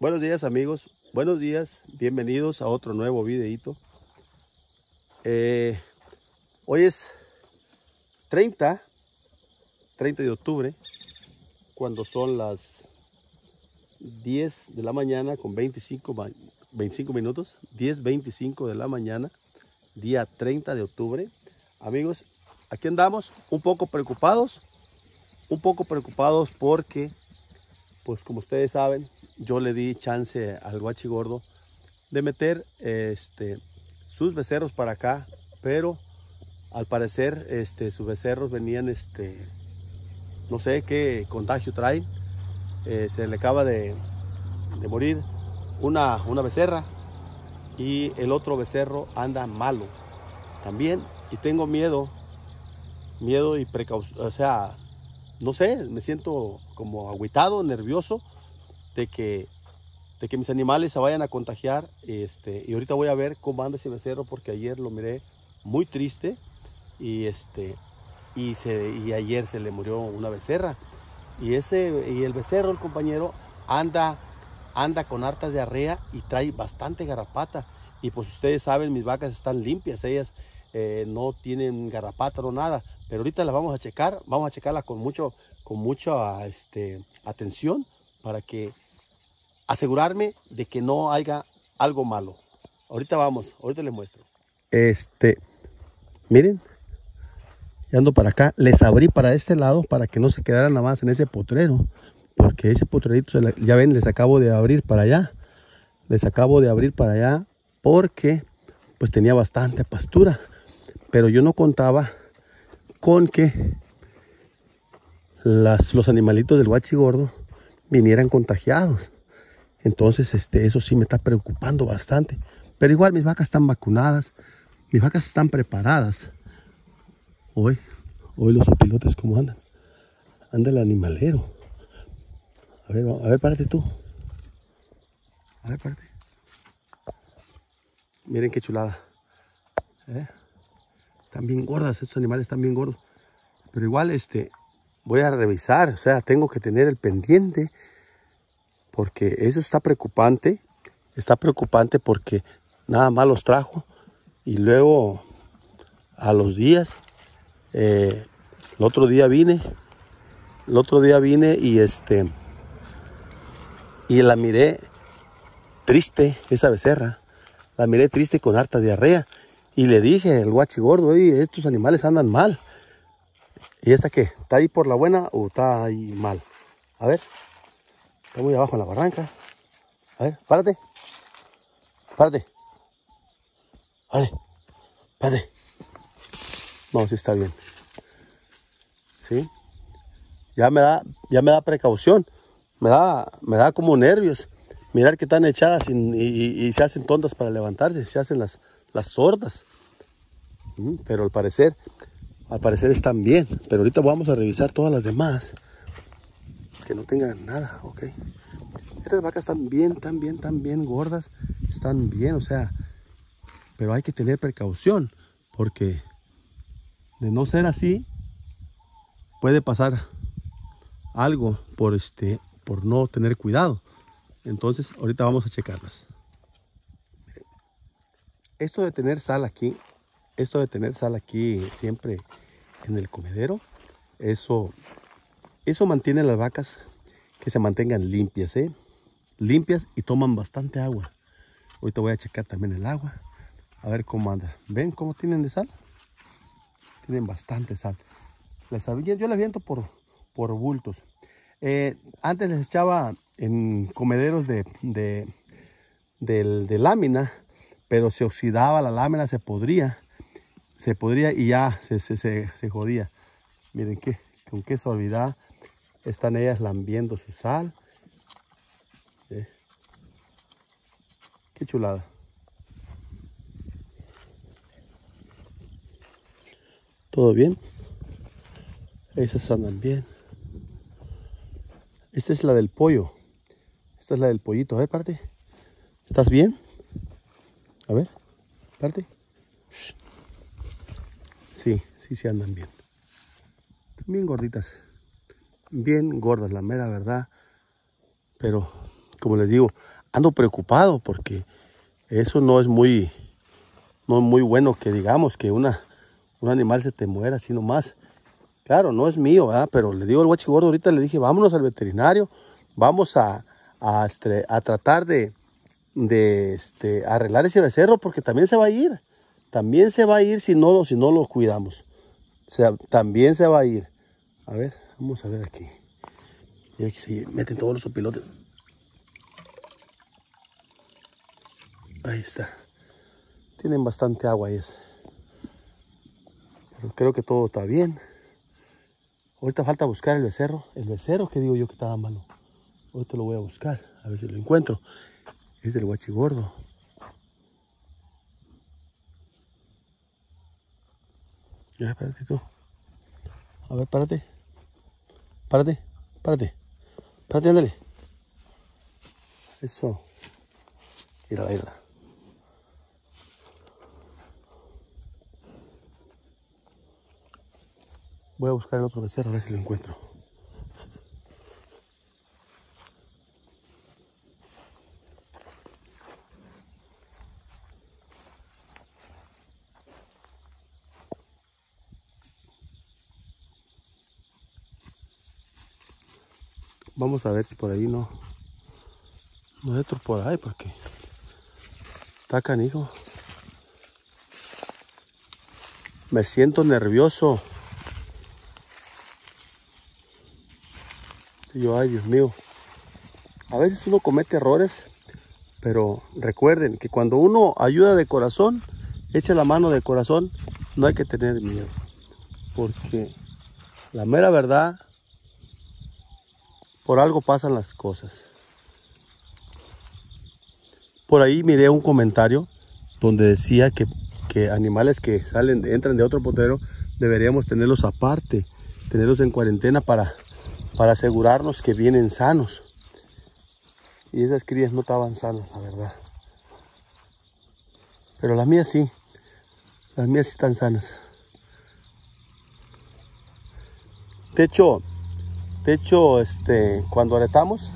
Buenos días amigos, buenos días, bienvenidos a otro nuevo videito. Eh, hoy es 30, 30 de octubre, cuando son las 10 de la mañana con 25, 25 minutos, 10, 25 de la mañana, día 30 de octubre. Amigos, aquí andamos un poco preocupados, un poco preocupados porque, pues como ustedes saben, yo le di chance al guachi gordo de meter este, sus becerros para acá, pero al parecer este, sus becerros venían, este, no sé qué contagio traen, eh, se le acaba de, de morir una, una becerra y el otro becerro anda malo también. Y tengo miedo, miedo y precaución, o sea, no sé, me siento como agüitado, nervioso de que, de que mis animales se vayan a contagiar. Este, y ahorita voy a ver cómo anda ese becerro porque ayer lo miré muy triste y, este, y, se, y ayer se le murió una becerra. Y, ese, y el becerro, el compañero, anda, anda con harta diarrea y trae bastante garrapata. Y pues ustedes saben, mis vacas están limpias, ellas eh, no tienen garrapata o nada. Pero ahorita las vamos a checar, vamos a checarla con, mucho, con mucha este, atención para que asegurarme de que no haya algo malo. Ahorita vamos, ahorita les muestro. Este, miren, ya ando para acá. Les abrí para este lado para que no se quedaran nada más en ese potrero. Porque ese potrerito, ya ven, les acabo de abrir para allá. Les acabo de abrir para allá porque pues tenía bastante pastura. Pero yo no contaba con que los animalitos del guachi gordo vinieran contagiados. Entonces, este, eso sí me está preocupando bastante. Pero igual mis vacas están vacunadas, mis vacas están preparadas. Hoy, hoy los opilotes, ¿cómo andan? Anda el animalero. A ver, a ver, párate tú. A ver, párate. Miren qué chulada. ¿Eh? Están bien gordas, estos animales están bien gordos. Pero igual, este, voy a revisar, o sea, tengo que tener el pendiente porque eso está preocupante, está preocupante porque nada más los trajo y luego a los días, eh, el otro día vine, el otro día vine y este, y la miré triste, esa becerra, la miré triste con harta diarrea y le dije el guachi gordo, estos animales andan mal. ¿Y esta qué? ¿Está ahí por la buena o está ahí mal? A ver. Está muy abajo en la barranca. A ver, párate. Párate. Vale. Párate. No, sí está bien. ¿Sí? Ya me da, ya me da precaución. Me da, me da como nervios. Mirar que están echadas y, se hacen tontas para levantarse. Se hacen las, las sordas. Mm, pero al parecer al parecer están bien, pero ahorita vamos a revisar todas las demás. Que no tengan nada, ok. Estas vacas están bien, están bien, están bien gordas. Están bien, o sea. Pero hay que tener precaución. Porque de no ser así, puede pasar algo por, este, por no tener cuidado. Entonces, ahorita vamos a checarlas. Esto de tener sal aquí, esto de tener sal aquí siempre en el comedero, eso, eso mantiene las vacas que se mantengan limpias, ¿eh? Limpias y toman bastante agua. Ahorita voy a checar también el agua, a ver cómo anda. ¿Ven cómo tienen de sal? Tienen bastante sal. Las, yo las viento por, por bultos. Eh, antes les echaba en comederos de, de, de lámina, pero se oxidaba la lámina, se podría se podría y ya se, se, se, jodía. Miren qué, con qué suavidad están ellas lambiendo su sal. Eh, qué chulada. ¿Todo bien? Esas andan bien. Esta es la del pollo. Esta es la del pollito. A ver, parte. ¿Estás bien? A ver, parte. Sí, sí, sí andan bien. Bien gorditas. Bien gordas, la mera verdad. Pero como les digo, ando preocupado porque eso no es muy, no es muy bueno que digamos que una, un animal se te muera así nomás. Claro, no es mío, ¿verdad? pero le digo al guachigordo ahorita, le dije, vámonos al veterinario, vamos a, a, este, a tratar de, de este, arreglar ese becerro porque también se va a ir. También se va a ir si no lo, si no lo cuidamos. O sea, también se va a ir. A ver, vamos a ver aquí. Mira que se meten todos los opilotes. Ahí está. Tienen bastante agua ahí. Pero creo que todo está bien. Ahorita falta buscar el becerro. El becerro que digo yo que estaba malo. Ahorita lo voy a buscar. A ver si lo encuentro. Es del guachigordo. Ya, espérate tú. A ver, párate. Párate, párate. Párate, ándale. Eso. Mira, mira. Voy a buscar el otro becerro a ver si lo encuentro. Vamos a ver si por ahí no. No otro por ahí porque está canijo. Me siento nervioso. yo, ay Dios mío. A veces uno comete errores, pero recuerden que cuando uno ayuda de corazón, echa la mano de corazón, no hay que tener miedo. Porque la mera verdad, por algo pasan las cosas. Por ahí miré un comentario donde decía que, que animales que salen, entran de otro potero, deberíamos tenerlos aparte, tenerlos en cuarentena para para asegurarnos que vienen sanos. Y esas crías no estaban sanas, la verdad. Pero las mías sí. Las mías sí están sanas. De hecho, de hecho, este, cuando aretamos,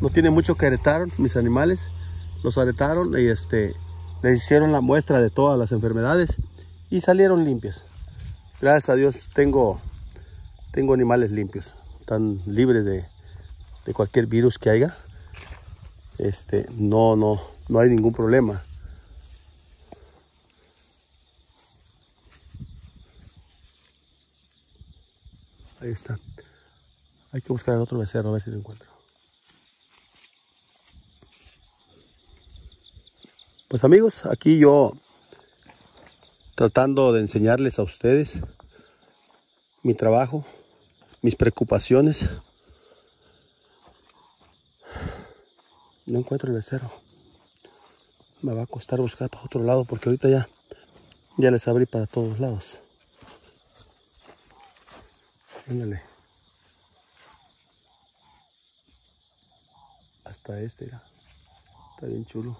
no tiene mucho que aretaron mis animales. Los aretaron y este, les hicieron la muestra de todas las enfermedades y salieron limpias. Gracias a Dios tengo, tengo animales limpios están libres de, cualquier virus que haya, este, no, no, no hay ningún problema. Ahí está. Hay que buscar el otro becerro a ver si lo encuentro. Pues amigos, aquí yo tratando de enseñarles a ustedes mi trabajo mis preocupaciones. No encuentro el becerro. Me va a costar buscar para otro lado porque ahorita ya, ya les abrí para todos lados. Ándale. Hasta este, Está bien chulo.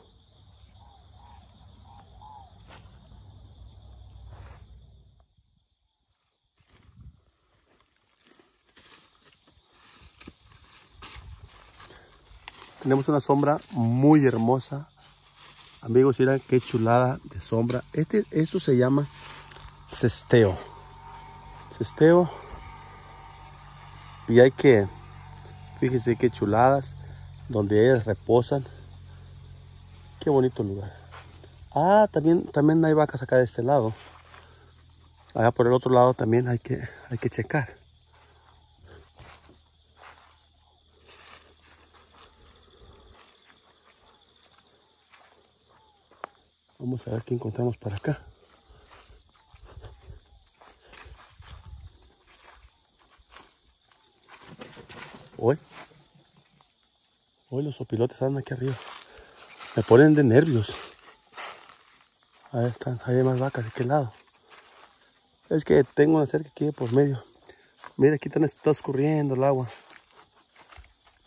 Tenemos una sombra muy hermosa. Amigos, miren qué chulada de sombra. Este, esto se llama cesteo. Cesteo. Y hay que, fíjense qué chuladas, donde ellas reposan. Qué bonito lugar. Ah, también, también hay vacas acá de este lado. Allá por el otro lado también hay que, hay que checar. Vamos a ver qué encontramos para acá. Hoy, hoy los opilotes andan aquí arriba. Me ponen de nervios. Ahí están, ahí hay más vacas de aquel lado. Es que tengo una cerca aquí por medio. Mira, aquí está escurriendo el agua.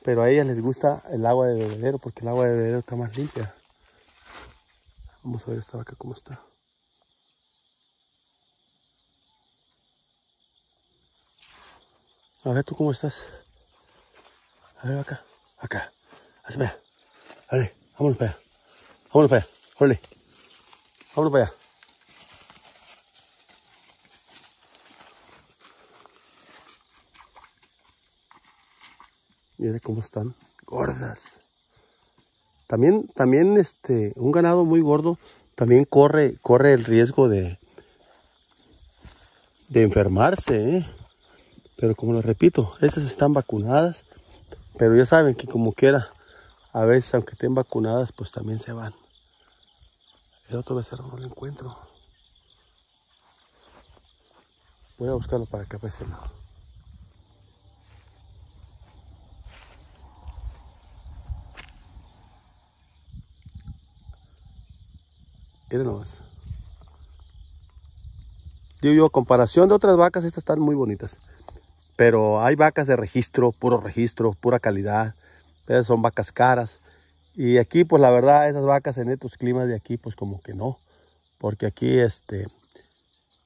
Pero a ellas les gusta el agua de bebedero porque el agua de bebedero está más limpia. Vamos a ver esta vaca cómo está. A ver tú cómo estás. A ver acá, acá, Así para allá. Dale, vámonos para allá. Vámonos para allá. Órale. Vámonos para allá. Mira cómo están. Gordas. También, también este, un ganado muy gordo también corre, corre el riesgo de, de enfermarse, ¿eh? Pero como les repito, esas están vacunadas, pero ya saben que como quiera, a veces aunque estén vacunadas, pues también se van. El otro becerro no lo encuentro. Voy a buscarlo para acá, para ese lado. Miren nomás. Digo yo, a comparación de otras vacas, estas están muy bonitas. Pero hay vacas de registro, puro registro, pura calidad. Esas son vacas caras. Y aquí, pues la verdad, esas vacas en estos climas de aquí, pues como que no. Porque aquí, este,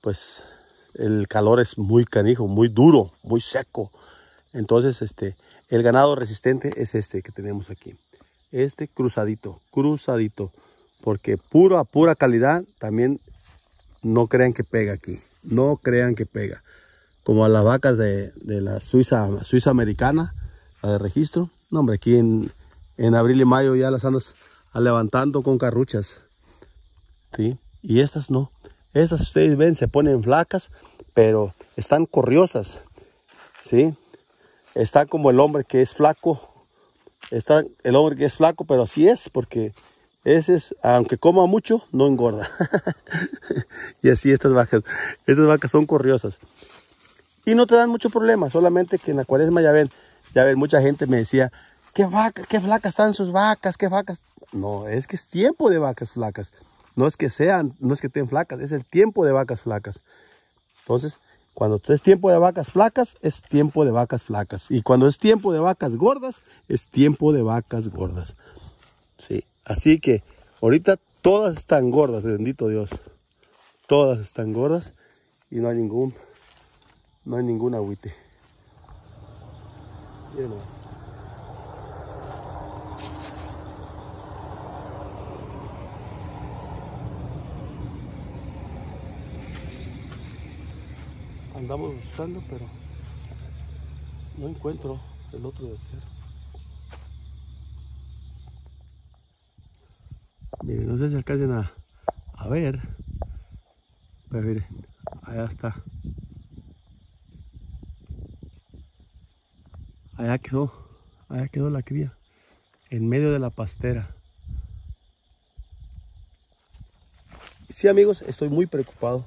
pues el calor es muy canijo, muy duro, muy seco. Entonces, este, el ganado resistente es este que tenemos aquí. Este cruzadito, cruzadito. Porque pura, pura calidad también no crean que pega aquí. No crean que pega. Como a las vacas de, la Suiza, Suiza americana, la de registro. No, hombre, aquí en, en abril y mayo ya las andas levantando con carruchas. ¿sí? Y estas no. Estas ustedes ven, se ponen flacas, pero están corriosas. ¿sí? Está como el hombre que es flaco. Está el hombre que es flaco, pero así es, porque ese es, aunque coma mucho, no engorda. y así estas vacas. Estas vacas son corriosas. Y no te dan mucho problema, solamente que en la cuaresma ya ven, ya ven, mucha gente me decía, ¿qué vaca, qué flacas están sus vacas? ¿Qué vacas? No, es que es tiempo de vacas flacas. No es que sean, no es que estén flacas, es el tiempo de vacas flacas. Entonces, cuando es tiempo de vacas flacas, es tiempo de vacas flacas. Y cuando es tiempo de vacas gordas, es tiempo de vacas gordas. Sí, así que ahorita todas están gordas, bendito Dios. Todas están gordas y no hay ningún, no hay ningún agüite. Andamos buscando, pero no encuentro el otro de ser. Miren, no sé si alcancen a, a ver, pero miren, allá está. Allá quedó, allá quedó la cría, en medio de la pastera. Sí amigos, estoy muy preocupado,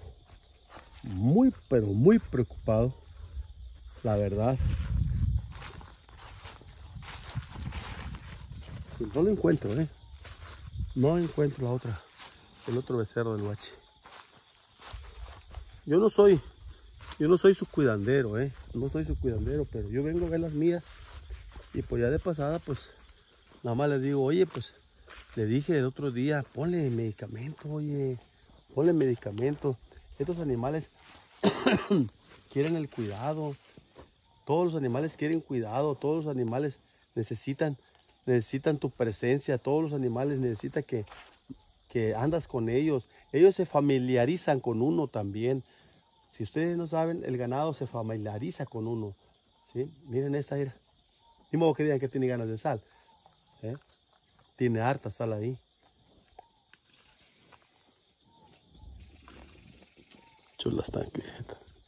muy pero muy preocupado, la verdad. No lo encuentro, eh. No encuentro la otra, el otro becerro del bache. Yo no soy, yo no soy su cuidandero, eh. No soy su cuidandero, pero yo vengo a ver las mías. Y pues ya de pasada, pues, nada más le digo, oye, pues, le dije el otro día, ponle medicamento, oye, ponle medicamento. Estos animales quieren el cuidado. Todos los animales quieren cuidado, todos los animales necesitan necesitan tu presencia, todos los animales necesitan que, que andas con ellos. Ellos se familiarizan con uno también. Si ustedes no saben, el ganado se familiariza con uno. ¿sí? Miren esta ira. Ni modo que digan que tiene ganas de sal. ¿eh? Tiene harta sal ahí. Chulas tan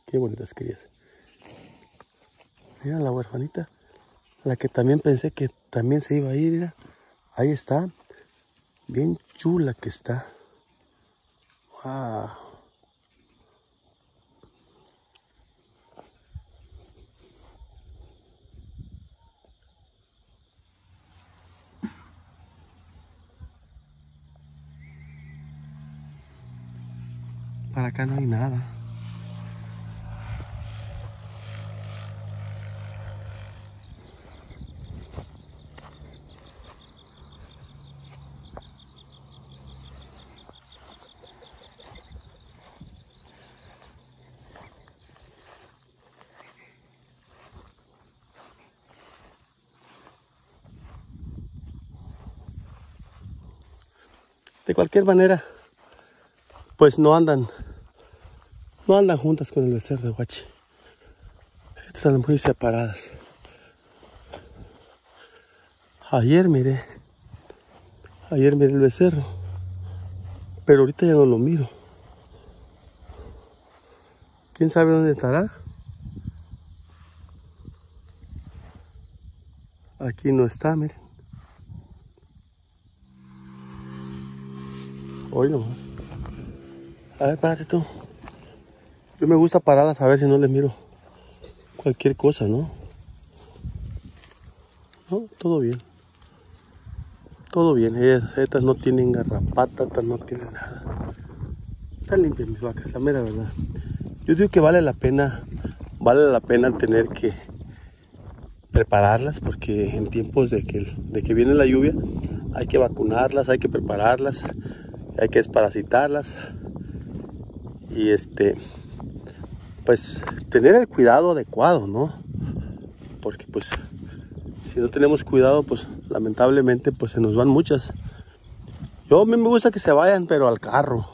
Qué bonitas crías. Mira la huerfanita. La que también pensé que también se iba a ir, mira. Ahí está. Bien chula que está. Wow. Para acá no hay nada. de cualquier manera pues no andan no andan juntas con el becerro de Guachi. Están muy separadas. Ayer miré, ayer miré el becerro, pero ahorita ya no lo miro. ¿Quién sabe dónde estará? Aquí no está, miren. Hoy no. A ver, párate tú. Yo me gusta pararlas a ver si no les miro cualquier cosa, ¿no? No, todo bien. Todo bien. estas no tienen garrapatas, estas no tienen nada. Están limpias mis vacas, la mera verdad. Yo digo que vale la pena, vale la pena tener que prepararlas porque en tiempos de que, de que viene la lluvia hay que vacunarlas, hay que prepararlas, hay que desparasitarlas y este pues tener el cuidado adecuado, ¿no? Porque pues si no tenemos cuidado, pues lamentablemente pues se nos van muchas. Yo a mí me gusta que se vayan, pero al carro.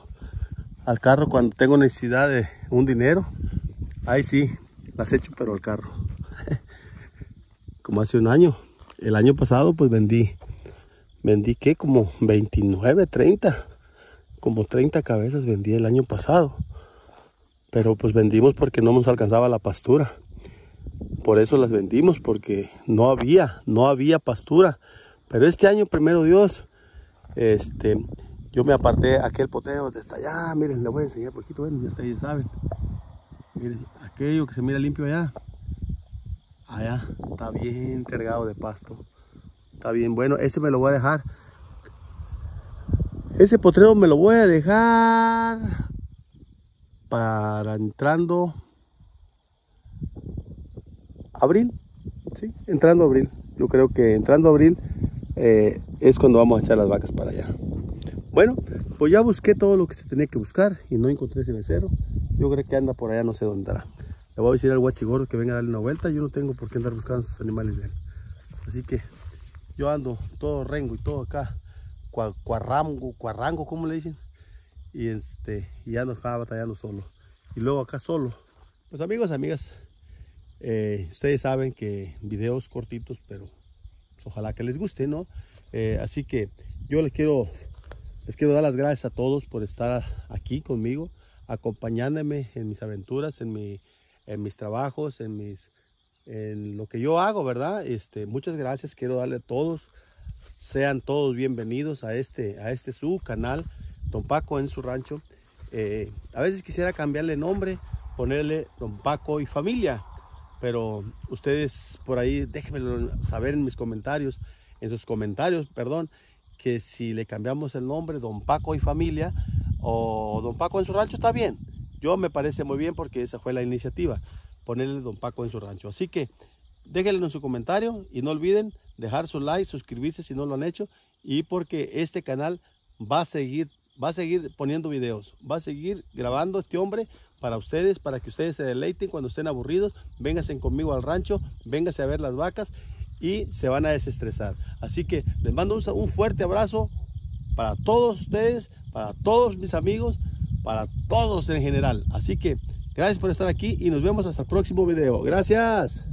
Al carro cuando tengo necesidad de un dinero. Ahí sí, las echo, pero al carro. Como hace un año. El año pasado pues vendí, vendí que como 29, 30. Como 30 cabezas vendí el año pasado. Pero pues vendimos porque no nos alcanzaba la pastura. Por eso las vendimos, porque no había, no había pastura. Pero este año, primero Dios, este, yo me aparté aquel poteo de allá, miren, le voy a enseñar poquito, bueno, ya está, ya saben. Miren, aquello que se mira limpio allá, allá, está bien cargado de pasto. Está bien, bueno, ese me lo voy a dejar. Ese potrero me lo voy a dejar para entrando abril, sí, entrando abril. Yo creo que entrando abril eh, es cuando vamos a echar las vacas para allá. Bueno, pues ya busqué todo lo que se tenía que buscar y no encontré ese becerro. Yo creo que anda por allá, no sé dónde andará. Le voy a decir al guachigordo que venga a darle una vuelta. Yo no tengo por qué andar buscando sus animales de él. Así que yo ando todo rengo y todo acá. Cuarrango, cuarrango, ¿cómo le dicen? Y, este, y ando acá batallando solo. Y luego acá solo. Pues amigos, amigas, eh, ustedes saben que videos cortitos, pero pues, ojalá que les guste, ¿no? Eh, así que yo les quiero les quiero dar las gracias a todos por estar aquí conmigo, acompañándome en mis aventuras, en, mi, en mis trabajos, en, mis, en lo que yo hago, ¿verdad? Este, muchas gracias, quiero darle a todos, sean todos bienvenidos a este, a este su canal, Don Paco en su rancho. Eh, a veces quisiera cambiarle nombre, ponerle Don Paco y familia, pero ustedes por ahí déjenmelo saber en mis comentarios, en sus comentarios, perdón, que si le cambiamos el nombre Don Paco y familia o Don Paco en su rancho está bien. Yo me parece muy bien porque esa fue la iniciativa, ponerle Don Paco en su rancho. Así que déjenlo en su comentario y no olviden dejar su like, suscribirse si no lo han hecho y porque este canal va a seguir va a seguir poniendo videos, va a seguir grabando este hombre para ustedes, para que ustedes se deleiten cuando estén aburridos, vénganse conmigo al rancho, vénganse a ver las vacas y se van a desestresar. Así que les mando un, fuerte abrazo para todos ustedes, para todos mis amigos, para todos en general. Así que gracias por estar aquí y nos vemos hasta el próximo video. Gracias.